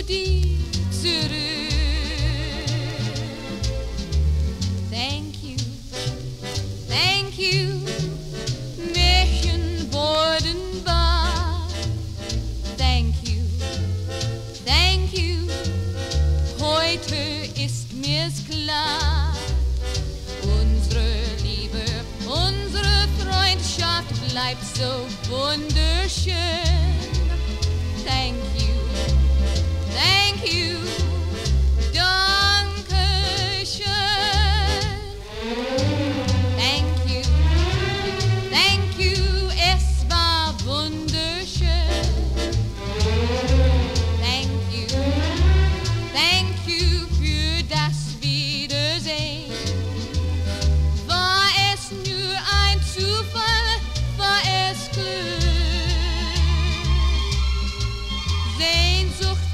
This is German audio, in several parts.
zu dir zurück. Thank you, thank you, Märchen wurden wahr. Thank you, thank you, heute ist mir's klar. Unsere Liebe, unsere Freundschaft bleibt so wunderschön.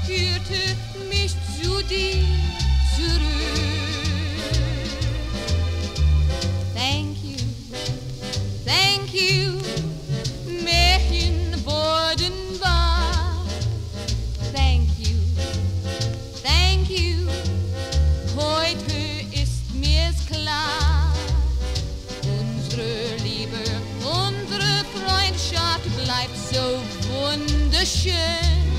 Führte mich zu dir zurück. Thank you, thank you, Märchen wurden wahr. Thank you, thank you, heute ist mir's klar. Unsere Liebe, unsere Freundschaft bleibt so wunderschön.